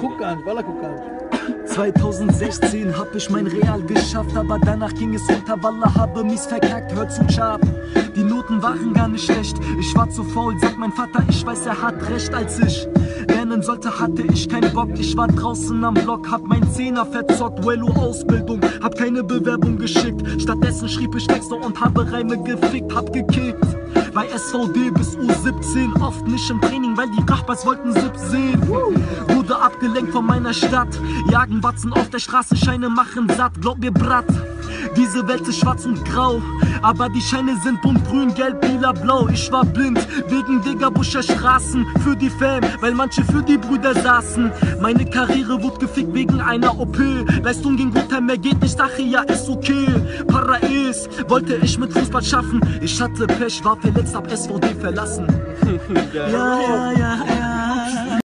guck nicht, Walla guck nicht. 2016 hab ich mein Real geschafft, aber danach ging es unter Walla, habe mies verkackt, hör zu scharf. Die Noten waren gar nicht schlecht, ich war zu faul, sagt mein Vater, ich weiß, er hat recht, als ich lernen sollte, hatte ich keinen Bock. Ich war draußen am Block, hab mein Zehner verzockt, Wello Ausbildung, hab keine Bewerbung geschickt. Stattdessen schrieb ich Texte und habe Reime gefickt, hab gekickt. Bei SVD bis U17, oft nicht im Training, weil die Rachbars wollten 17. Wurde abgelenkt von meiner Stadt, jagen Batzen auf der Straße, Scheine machen satt, glaub mir, Brat. Diese Welt ist schwarz und grau, aber die Scheine sind bunt, grün, gelb, lila, blau. Ich war blind wegen Diggerbuscher Straßen für die Fam, weil manche für die Brüder saßen. Meine Karriere wurde gefickt wegen einer OP. Leistung ging gut, mehr geht nicht, dachte ja, ist okay. Para ist, wollte ich mit Fußball schaffen. Ich hatte Pech, war verletzt, hab SVD verlassen. ja, ja, ja,